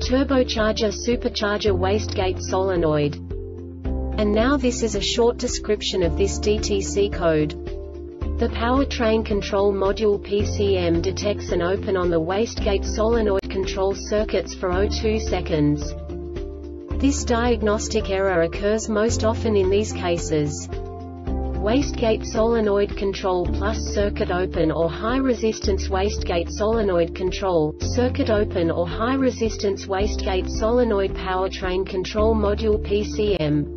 turbocharger supercharger wastegate solenoid. And now this is a short description of this DTC code. The powertrain control module PCM detects an open on the wastegate solenoid control circuits for 02 seconds. This diagnostic error occurs most often in these cases. Wastegate solenoid control plus circuit open or high resistance wastegate solenoid control, circuit open or high resistance wastegate solenoid powertrain control module PCM.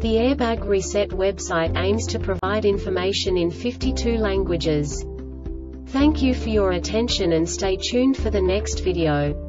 The Airbag Reset website aims to provide information in 52 languages. Thank you for your attention and stay tuned for the next video.